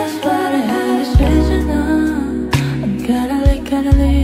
This body has vision on I'm gonna leave. gonna leave